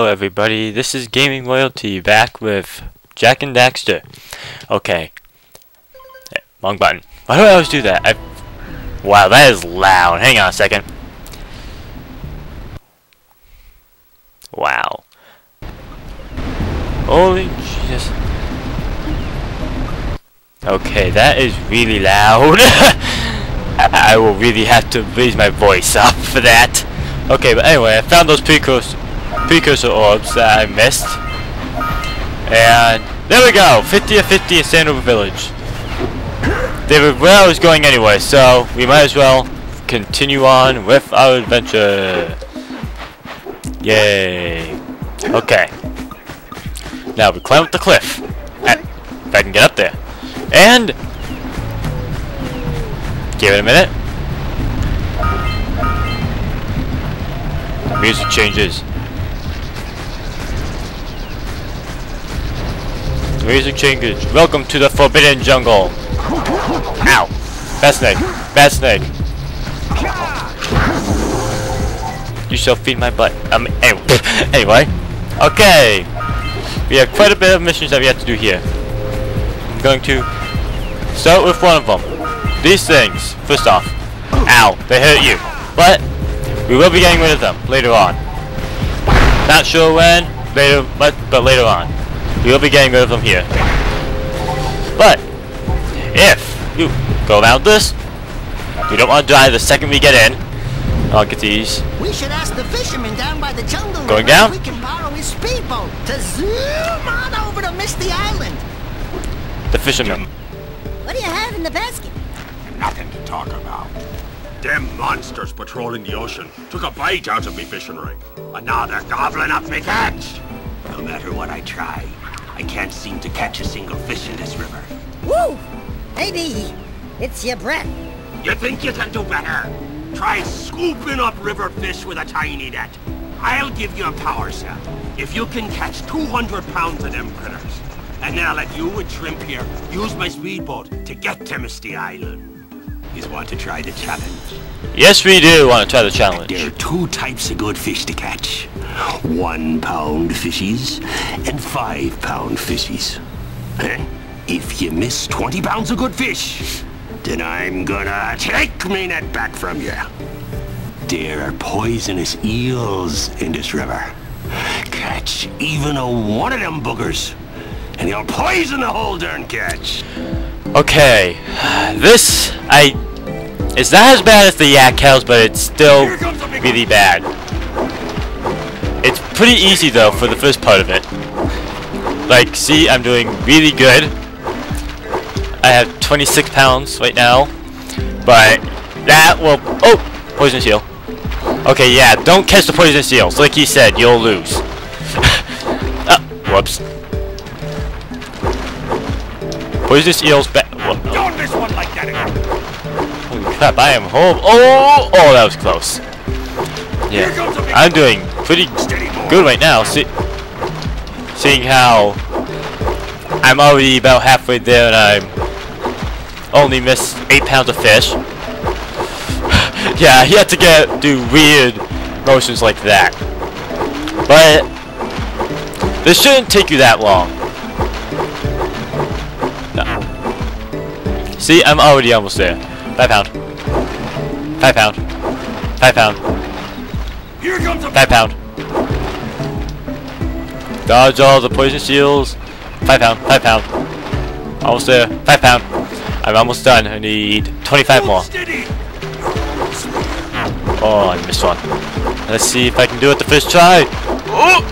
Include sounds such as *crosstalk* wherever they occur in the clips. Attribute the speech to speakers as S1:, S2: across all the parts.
S1: Hello everybody, this is Gaming Royalty back with Jak and Daxter. Okay. Wrong button. Why do I always do that? I... Wow, that is loud. Hang on a second. Wow. Holy Jesus. Okay, that is really loud. *laughs* I will really have to raise my voice up for that. Okay, but anyway, I found those precursor, precursor orbs that I missed. And there we go! 50 of 50 in Sandover Village. They were where I was going anyway, so we might as well continue on with our adventure. Yay. Okay. Now we climb up the cliff. Eh, If I can get up there. And give it a minute. The Music changes. Music changes. Welcome to the Forbidden Jungle. Ow. Bad snake. Bad snake. You shall feed my butt. Um, anyway. *laughs* anyway. Okay. We have quite a bit of missions that we have to do here. I'm going to start with one of them. These things. First off. Ow. They hurt you. But we will be getting rid of them later on. Not sure when, later, but, but later on. We will be getting rid of them here. But, if you go around this, we don't want to die the second we get in. I'll get these.
S2: We should ask the fisherman down by the jungle
S1: Going down?
S2: we can borrow his speedboat to zoom on over to Misty Island.
S1: The fisherman.
S2: What do you have in the basket?
S3: Nothing to talk about. Them monsters patrolling the ocean took a bite out of me fishing ring. And now they're gobbling up me catch. No matter what I try, I can't seem to catch a single fish in this river.
S2: Woo! Maybe it's your breath.
S3: You think you can do better? Try scooping up river fish with a tiny net. I'll give you a power cell. If you can catch 200 pounds of them critters. And then I'll let you and Shrimp here use my speedboat to get to Misty Island. You want to try the challenge?
S1: Yes, we do want to try the challenge.
S3: There are two types of good fish to catch. One pound fishies and five pound fishies. If you miss 20 pounds of good fish, then I'm gonna take me net back from you. There are poisonous eels in this river. Catch even a one of them boogers, and you'll poison the whole darn catch.
S1: Okay, this I it's not as bad as the yak cows, but it's still really bad. It's pretty easy though for the first part of it. Like, see, I'm doing really good. I have 26 pounds right now, but that will oh poison seal. Okay, yeah, don't catch the poison seals. Like he said, you'll lose. ah, *laughs* whoops. Poisonous eels back. Holy crap, I am home. Oh, oh, that was close. Yeah, I'm doing pretty good right now. See, seeing how I'm already about halfway there and I'm only missed 8 pounds of fish. *sighs* yeah, he had to get do weird motions like that. But this shouldn't take you that long. See, I'm already almost there. Five pound. Five pound. Five pound.
S3: Here comes
S1: Five pound. Dodge all the poison seals. Five pound. Five pound. Almost there. Five pound. I'm almost done. I need 25 more. Oh, I missed one. Let's see if I can do it the first try. Oh!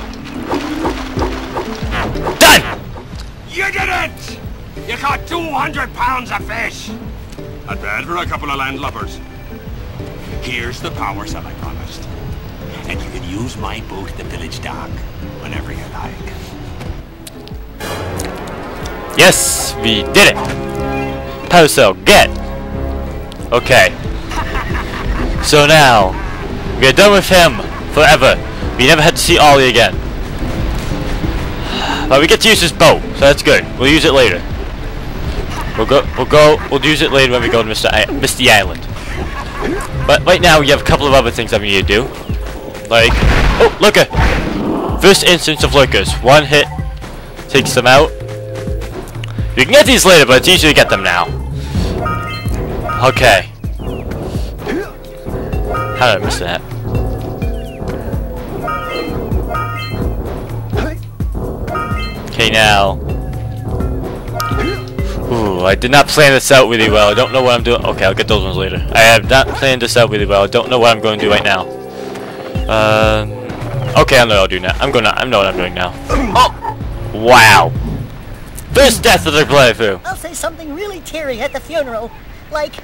S3: 200 pounds of fish! Not bad for a couple of landlubbers. Here's the power cell I promised. And you can use my boat at the village dock whenever you like.
S1: Yes, we did it. Power cell, get. Okay. *laughs* So now, we are done with him forever. We never had to see Ollie again. But we get to use his boat, so that's good. We'll use it later. We'll go. We'll go. We'll use it later when we go to Mr. I Misty Island. But right now we have a couple of other things that we need to do. Like, oh, at. First instance of lurkers. One hit takes them out. You can get these later, but it's easier to get them now. Okay. How did I miss that? Okay, now. Ooh, I did not plan this out really well. I don't know what I'm doing. Okay, I'll get those ones later. I have not planned this out really well. I don't know what I'm going to do right now. Um. Okay, I know what I'll do now. I'm gonna. I know what I'm doing now. Oh! Wow. First death of the playthrough.
S2: I'll say something really teary at the funeral. Like,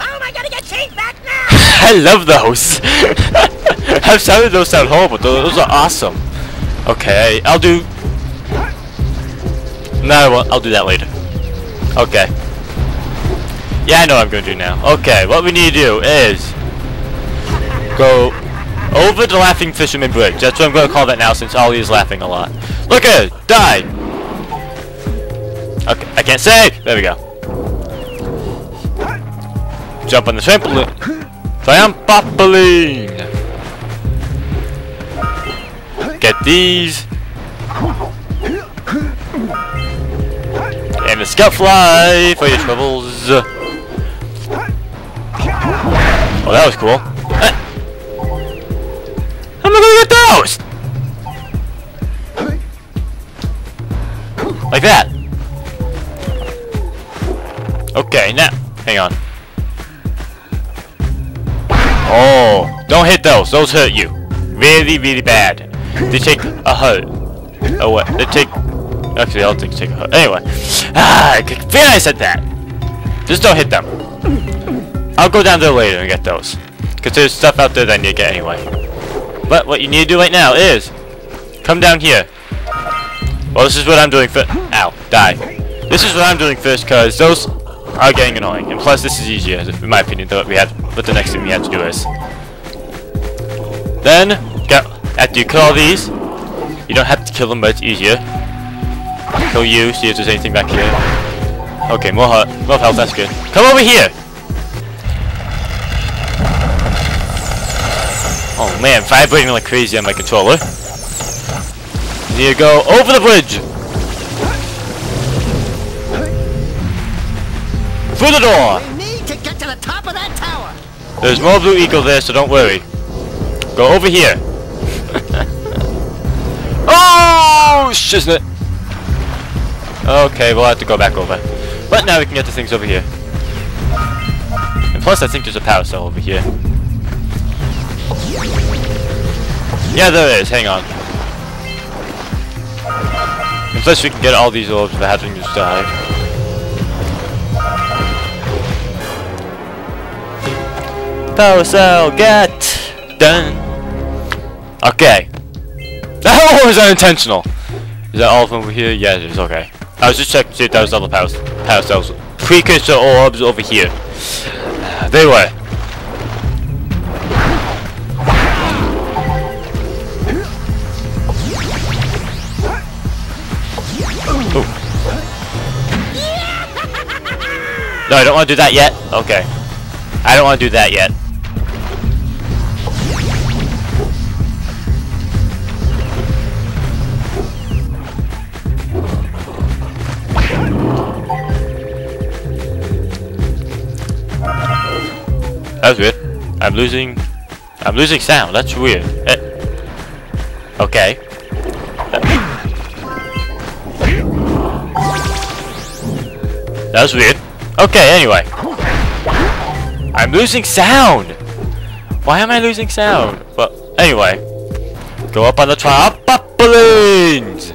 S2: oh, I gotta get changed back now! *laughs*
S1: I love those. *laughs* I'm sorry those sound horrible. Those, those are awesome. Okay, I'll do. No. I'll do that later. Okay. Yeah, I know what I'm going to do now. Okay, what we need to do is go over the Laughing Fisherman Bridge. That's what I'm going to call that now since Ollie is laughing a lot. Look at it! Die! Okay, I can't say! There we go. Jump on the trampoline. Trampoline! Get these. The scout fly for your troubles. Oh, that was cool. How am I gonna get those? Like that. Okay, now, hang on. Oh, don't hit those. Those hurt you. Really, really bad. They take a hurt. Oh, what? They take... Actually, I don't think they take a hurt. Anyway. Ah, I feel I said that. Just don't hit them. I'll go down there later and get those. Because there's stuff out there that I need to get anyway. But what you need to do right now is... Come down here. Well, this is what I'm doing first. Ow. Die. This is what I'm doing first, because those are getting annoying. And plus, this is easier, in my opinion, than what we had. But the next thing we have to do is... Then, go, after you kill all these, you don't have to kill them, but it's easier. Kill you, see if there's anything back here. Okay, more heart, more health, that's good. Come over here! Oh man, vibrating like crazy on my controller. You need go over the bridge! Through the door!
S2: We need to get to the top of that tower!
S1: There's more Blue Eco there, so don't worry. Go over here. *laughs* oh, shiznit. Okay, we'll have to go back over. But now we can get the things over here. And plus, I think there's a power cell over here. Yeah, there is. Hang on. And plus, we can get all these orbs without having to die. Power cell, get done. Okay. *laughs* That was unintentional. Is that all of them over here? Yeah, it is. Okay. I was just checking to see if there was other power, power cells. Precursor orbs over here. They were. Ooh. *laughs* No, I don't want to do that yet. Okay. I don't want to do that yet. That's weird. I'm losing... I'm losing sound. That's weird. Eh. Okay. That's weird. Okay, anyway. I'm losing sound! Why am I losing sound? But anyway. Go up on the top balloons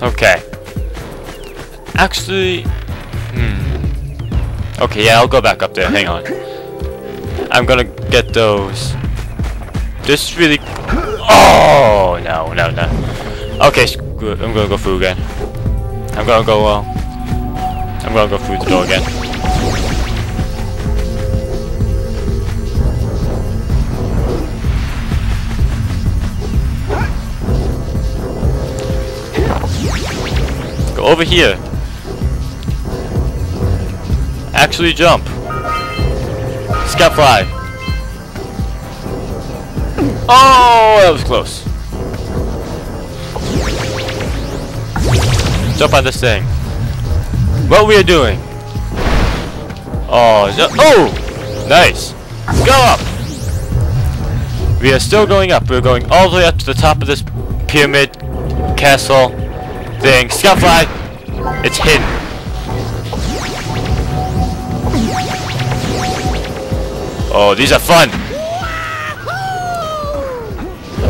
S1: Okay. Actually... Hmm. Okay, yeah, I'll go back up there. Hang on. I'm gonna get those. This really... Oh! No, no, no. Okay, I'm gonna go through again. I'm gonna go, uh, I'm gonna go through the door again. Go over here. Actually jump. Scout fly. Oh, that was close. Jump on this thing. What we are doing? Oh, oh, nice. Go up. We are still going up. We're going all the way up to the top of this pyramid castle thing. Skyfly, it's hidden. Oh, these are fun.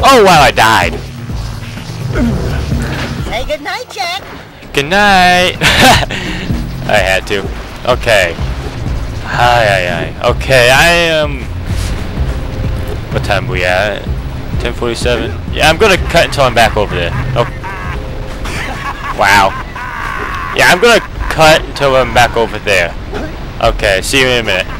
S1: Oh wow, I died.
S2: Say goodnight, Jak.
S1: Good night. *laughs* I had to. Okay. Hi, hi, hi. Okay, I am. what time are we at? 10:47. Yeah, I'm gonna cut until I'm back over there. Oh. Wow. Yeah, I'm gonna cut until I'm back over there. Okay, see you in a minute.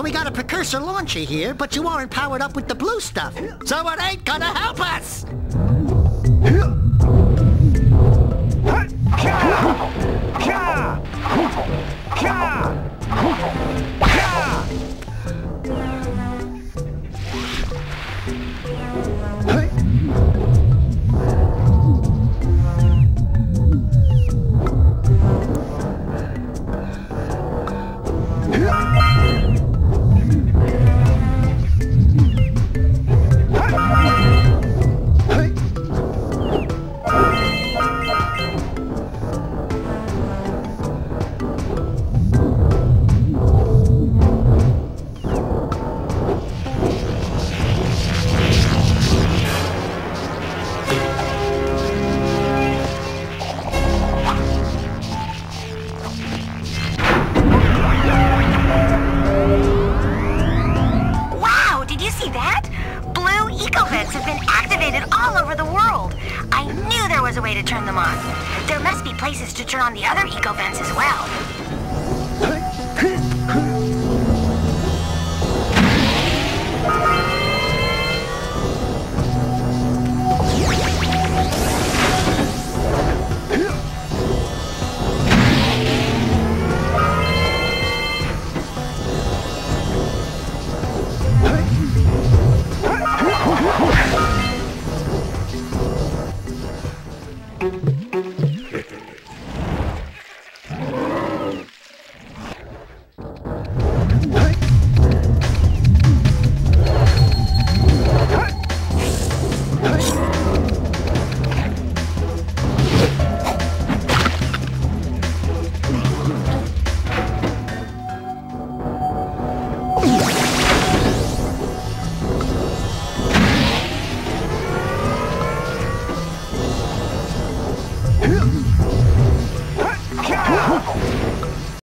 S2: So we got a precursor launcher here, but you aren't powered up with the blue stuff. So it ain't gonna help us!
S4: To turn them on. There must be places to turn on the other eco vents as well.